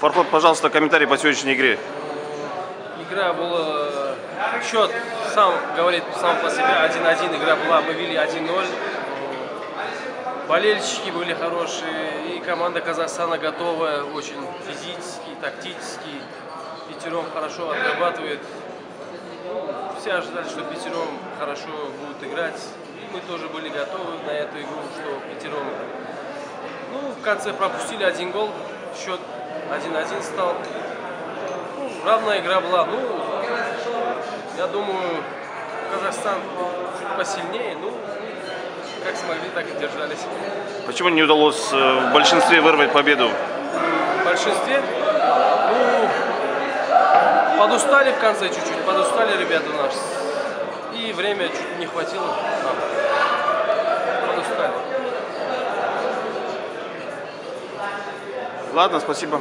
Фархот, пожалуйста, комментарий по сегодняшней игре. Игра была... Счет сам говорит сам по себе. 1-1 игра была. Мы вели 1-0. Болельщики были хорошие. И команда Казахстана готовая. Очень физически, тактически. Пятером хорошо отрабатывает. Все ожидали, что пятером хорошо будут играть. И мы тоже были готовы на эту игру, что пятером. Ну, в конце пропустили один гол. Счет 1-1 стал. Ну, равная игра была. Ну, я думаю, Казахстан чуть посильнее. Ну, как смогли, так и держались. Почему не удалось э, в большинстве вырвать победу? В большинстве, подустали в конце чуть-чуть, подустали ребята у нас. И время чуть не хватило нам. Подустали. Ладно, спасибо.